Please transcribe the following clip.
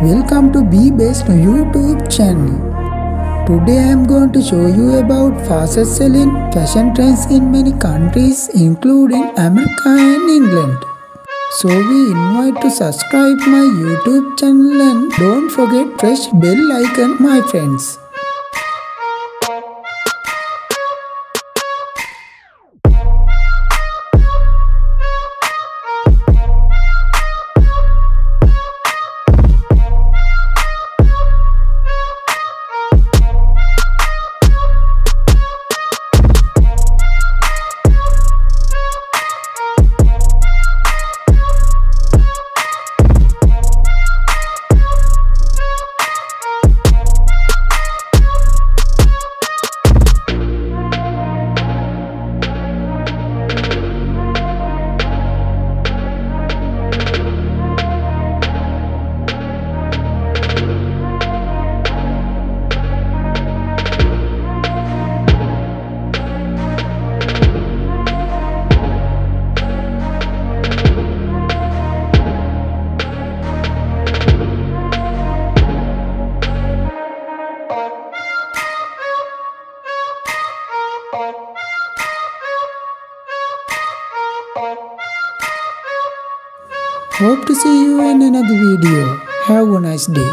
Welcome to Be Best YouTube channel. Today I am going to show you about fastest selling fashion trends in many countries including America and England. So we invite to subscribe my YouTube channel and don't forget press bell icon my friends. Hope to see you in another video. Have a nice day.